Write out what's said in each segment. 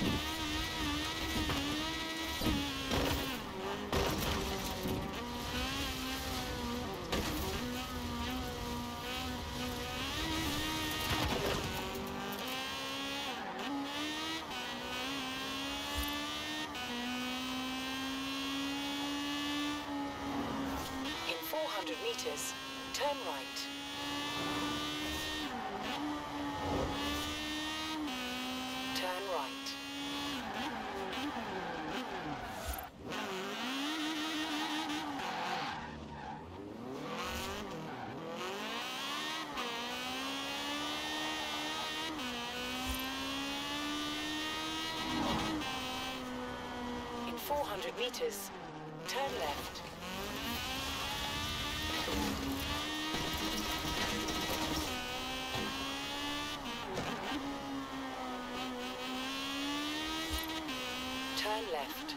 In 400 meters, turn right. Turn right. In 400 meters, turn left. Turn left.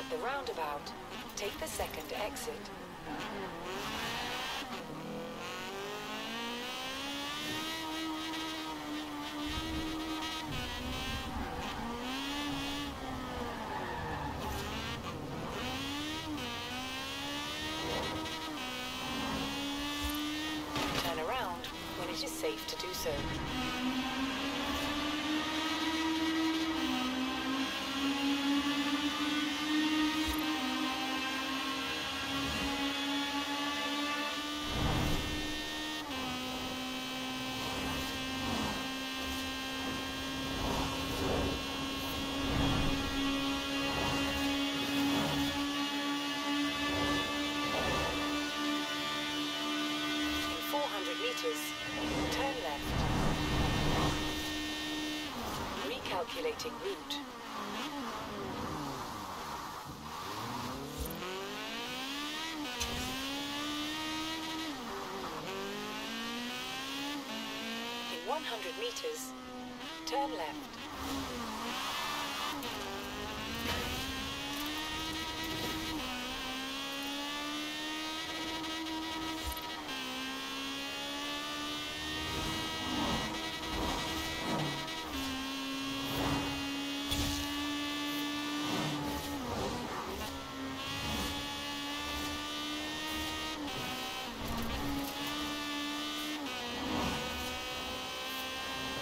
At the roundabout, take the second exit. Turn around when it is safe to do so. Meters, turn left. Recalculating route. In 100 meters, turn left.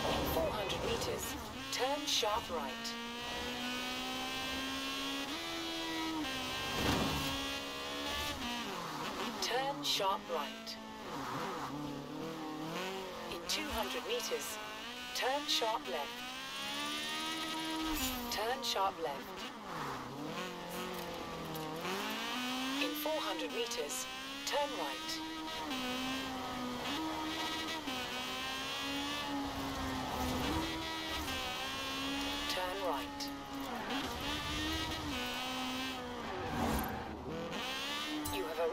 In 400 meters, turn sharp right. Turn sharp right. In 200 meters, turn sharp left. Turn sharp left. In 400 meters, turn right. Turn right. You have